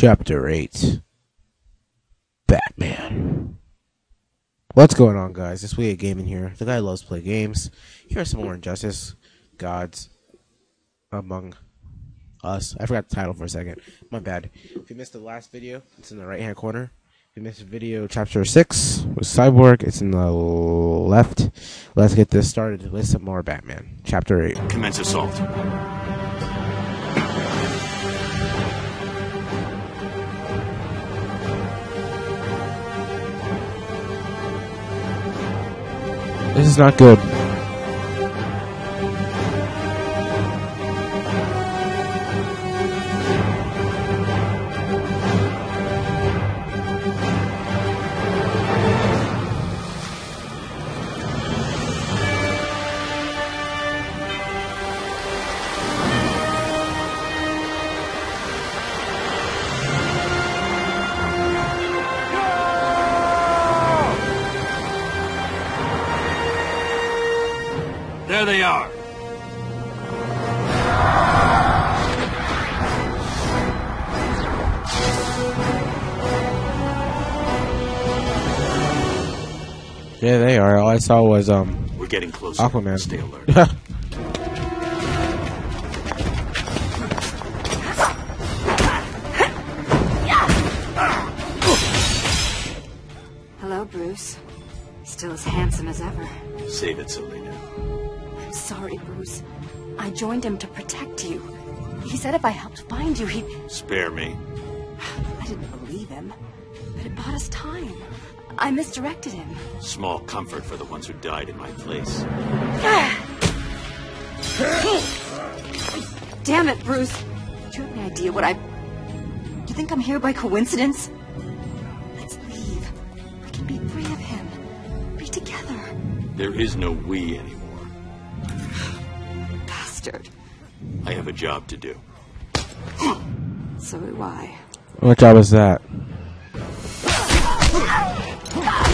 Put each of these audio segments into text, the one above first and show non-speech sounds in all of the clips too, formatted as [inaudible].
Chapter 8 Batman. What's going on, guys? It's WeHateGaming here. The guy loves play games. Here's some more Injustice Gods Among Us. I forgot the title for a second. My bad. If you missed the last video, it's in the right hand corner. If you missed video chapter 6 with Cyborg, it's in the left. Let's get this started with some more Batman. Chapter 8. Commence assault. This is not good. Yeah, they are. All I saw was um We're getting closer. Aquaman. Stay alert. [laughs] Hello, Bruce. Still as handsome as ever. Save it, Selina. I'm sorry, Bruce. I joined him to protect you. He said if I helped find you, he'd. Spare me. I didn't believe him. But it bought us time. I misdirected him. Small comfort for the ones who died in my place. [sighs] Damn it, Bruce. Do you have any idea what I. Do you think I'm here by coincidence? Let's leave. I can be free of him. Be together. There is no we anymore. [sighs] Bastard. I have a job to do. [gasps] So do I. What job is that? [gasps] [laughs] Let's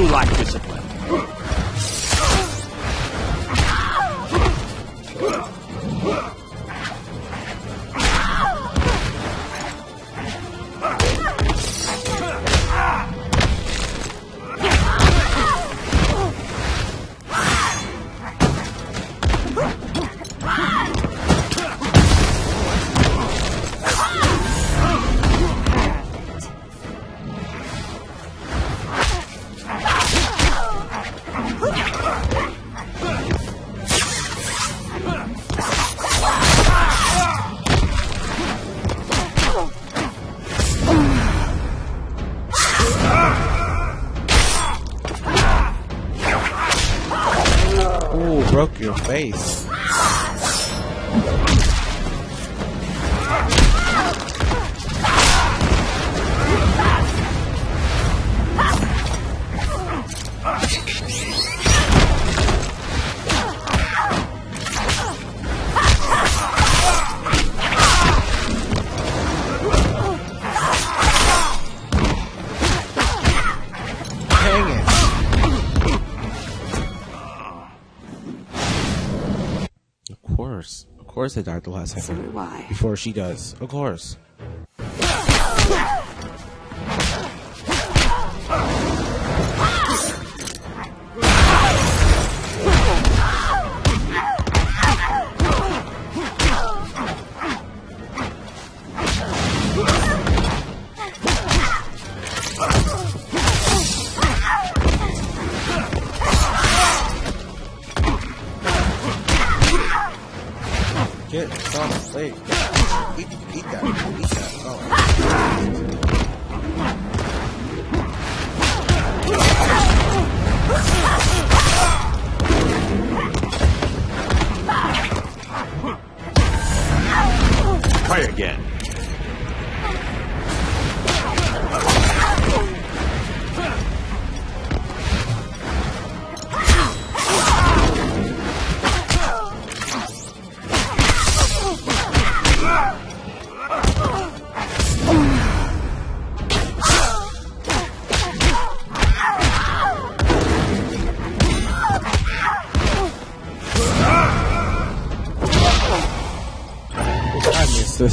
You lack discipline. Course. Of course they died the last So second. do I. Before she does. Of course. Get some sleep. Eat, eat that. Eat that. Oh.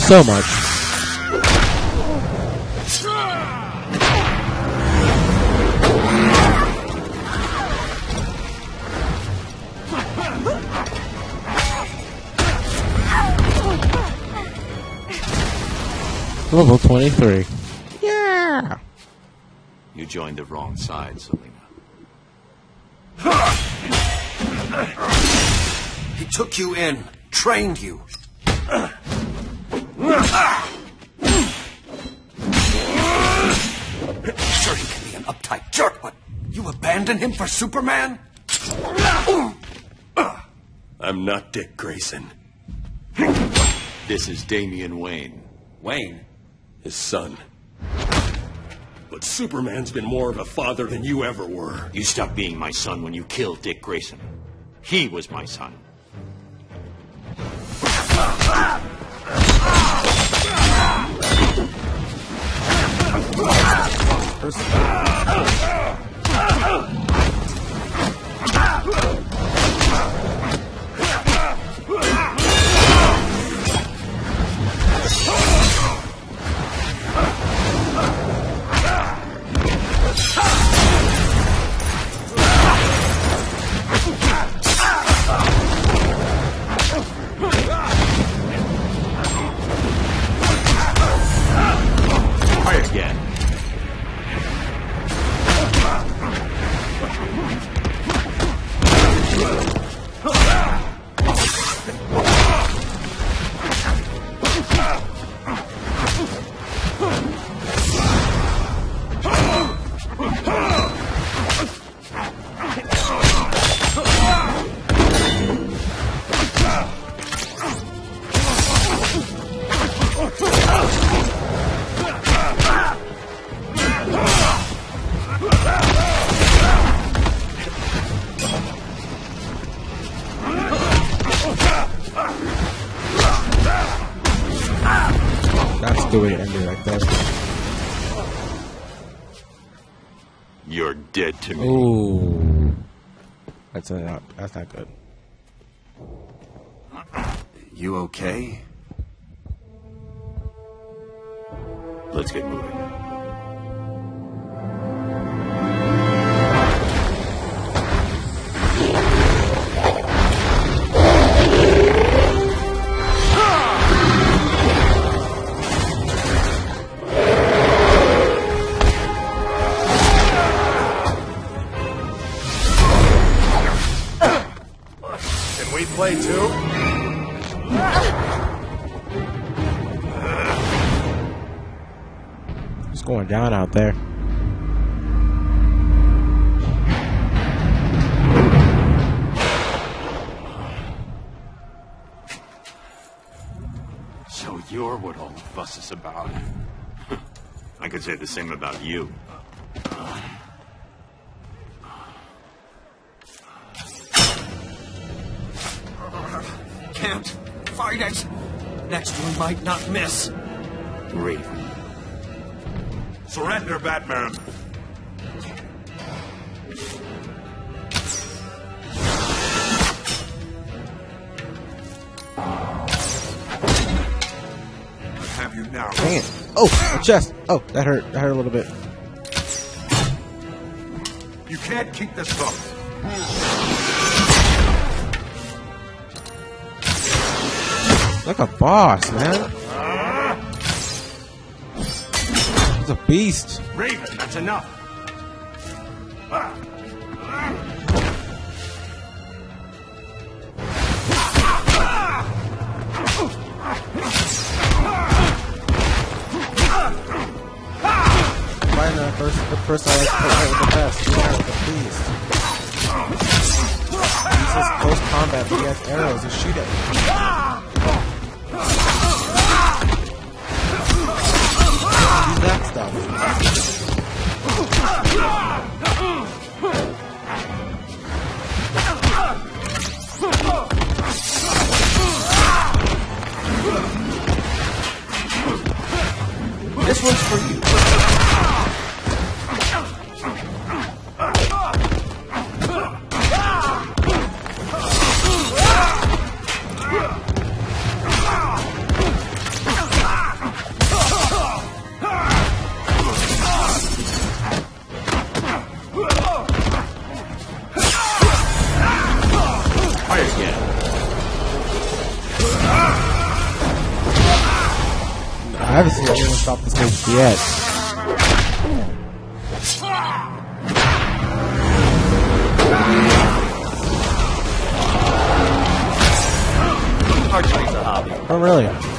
So much. Level 23. Yeah! You joined the wrong side, Selina. He took you in, trained you. Sure, he can be an uptight jerk, but you abandon him for Superman? I'm not Dick Grayson. This is Damian Wayne. Wayne, his son. But Superman's been more of a father than you ever were. You stopped being my son when you killed Dick Grayson. He was my son. That's the way to end it like that. You're dead to me. Ooh. That's not, that's not good. you okay? Let's get moving. Play too? It's going down out there. So you're what all the fuss is about. [laughs] I could say the same about you. Can't fight it. Next one might not miss. Raven. Surrender, Batman. I have you now. Dang it. Oh, my chest. Oh, that hurt. That hurt a little bit. You can't keep this up. Like a boss, man. He's a beast. Raven, that's enough. Find the first, the first I like to play the best. You know, the beast. He says close combat, but he has arrows to shoot at me. That stuff. Haven't seen anyone stop this move yet. Archery's a hobby. Oh, really?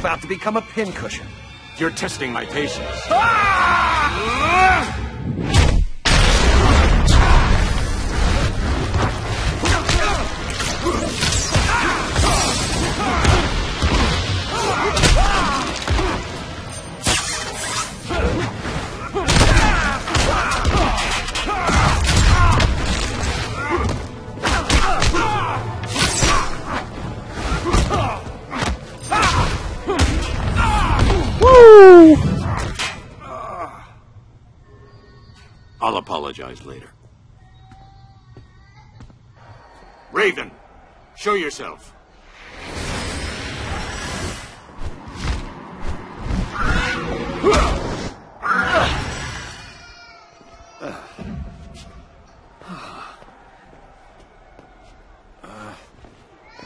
About to become a pincushion. You're testing my patience. Woo! I'll apologize later. Raven, show yourself.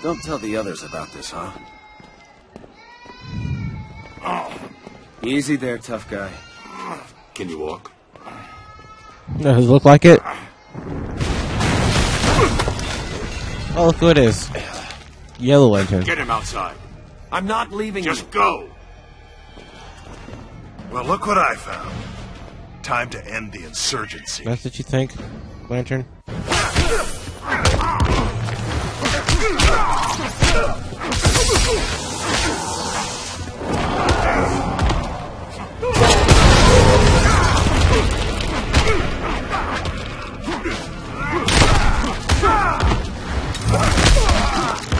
Don't tell the others about this, huh? Oh. Easy there, tough guy. Can you walk? Does it look like it? Oh, look who it is. Yellow Lantern. Get him outside. I'm not leaving Just you. go. Well, look what I found. Time to end the insurgency. That's what you think, Lantern?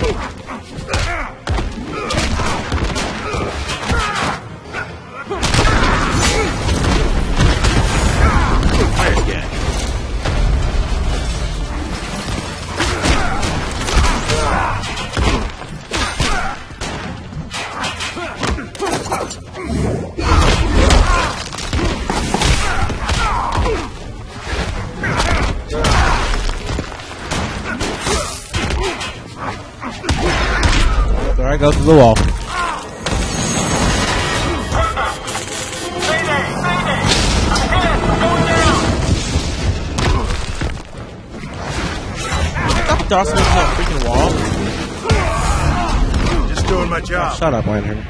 Try There I the wall. Stop tossing me to that freaking wall. Just doing my job. Shut up, Lantern.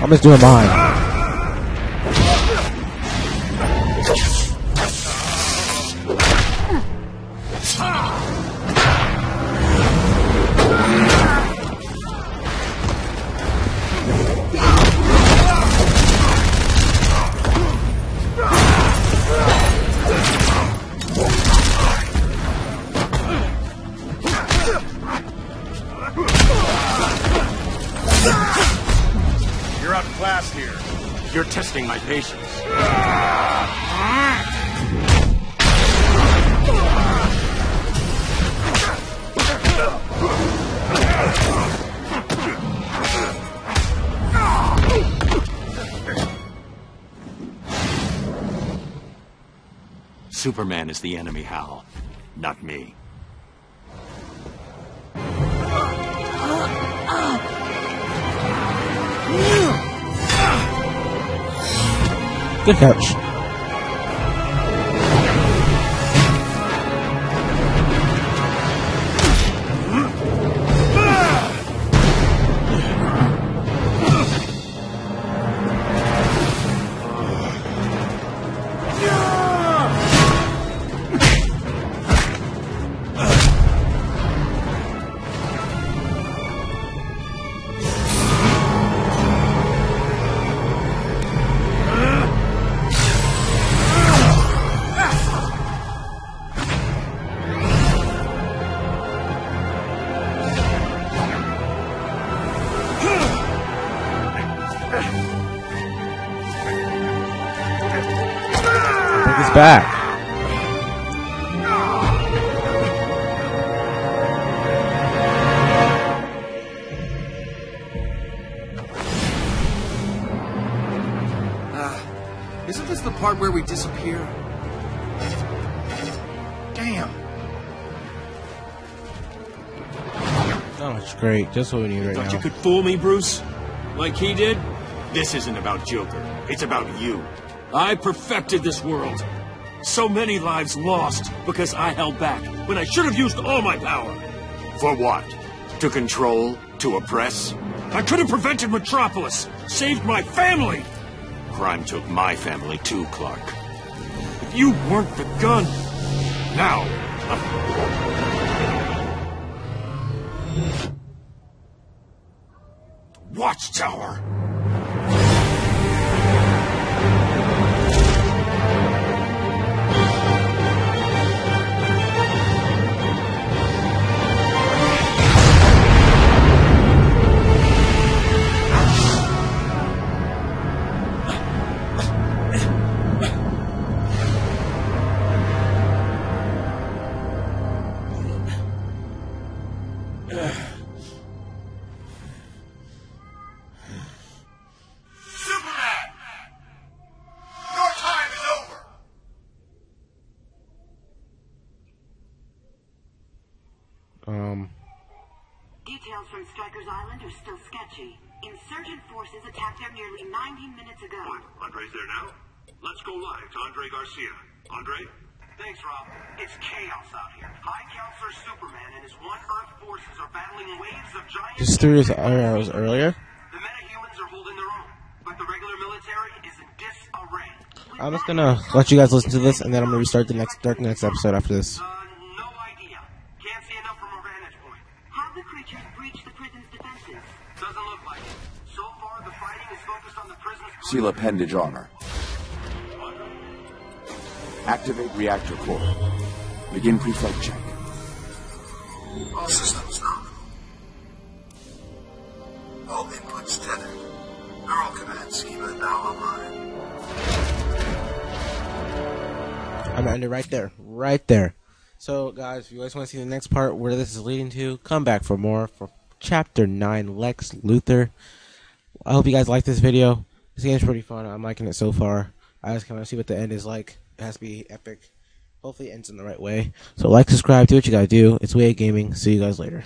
I'm just doing mine. Outclassed here. You're testing my patience. Superman is the enemy, Hal, not me. Good catch. Break his back. Uh, isn't this the part where we disappear? Damn. Oh, it's great. Just what we need right Thought you could fool me, Bruce? Like he did? This isn't about Joker. It's about you. I perfected this world. So many lives lost because I held back when I should have used all my power. For what? To control? To oppress? I could have prevented Metropolis, saved my family. Crime took my family too, Clark. If you weren't the gun. Now, Watchtower. Details from Stryker's Island are still sketchy. Insurgent forces attacked there nearly 90 minutes ago. What? Andre's there now? Let's go live to Andre Garcia. Andre? Thanks, Rob. It's chaos out here. High Counselor Superman and his One Earth forces are battling waves of giant. just threw his arrows earlier. The metahumans are holding their own, but the regular military is in disarray. I'm just gonna let you guys listen to this, and then I'm gonna restart the next Dark Next episode after this. Uh, no idea. Can't see enough from our vantage point. Have the creatures breached the prison's defenses? Doesn't look like it. So far, the fighting is focused on the prison's. Seal appendage armor. Activate reactor core. Begin pre-flight check. All systems nominal. All inputs tethered. Neural command schema now online. I'm gonna end it right there, right there. So, guys, if you guys want to see the next part where this is leading to, come back for more for Chapter Nine, Lex Luthor. I hope you guys like this video. This game's pretty fun. I'm liking it so far. I just kind of see what the end is like. It has to be epic. Hopefully, it ends in the right way. So, like, subscribe, do what you gotta do. It's WeHateGaming. See you guys later.